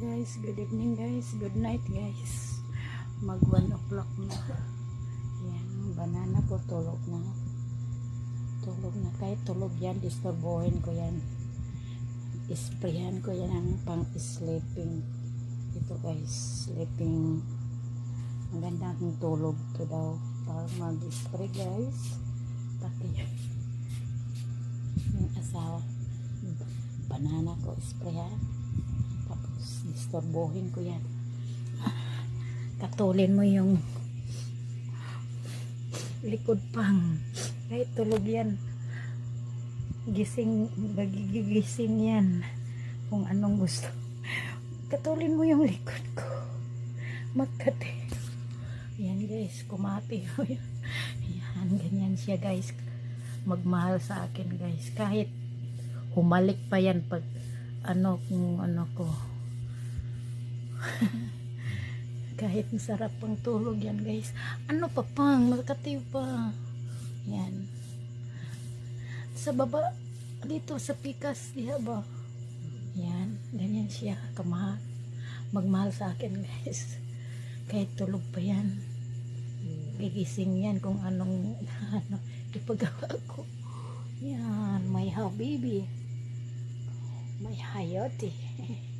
guys, good evening guys, good night guys. Mag 1 o'clock na. Yan, banana ko tulog na. Tulog na, kahit tulog yan, disturbohin ko yan. Isprayan ko yan ang pang sleeping. Ito guys, sleeping. Maganda akong tulog to daw. Para mag-spray guys. Pati yung asawa. Banana ko, sprayan. Tapos, disturbohin ko yan. Katulin mo yung likod pang. Kahit tulog yan. Gising, magigigising yan. Kung anong gusto. Katulin mo yung likod ko. Magkate. Yan guys, kumati ko yan. Yan, ganyan siya guys. Magmahal sa akin guys. Kahit humalik pa yan pag ano kung ano ko kahit masarap pang tulog yan guys. Ano pa pang? Makatiw pa. Yan. Sa baba dito sa pikas diha ba? Yan. Ganyan siya kamahal. Magmahal sa akin guys. Kahit tulog pa yan. Gigising yan kung anong ano ipagawa ko. Yan. May habibi. May hayote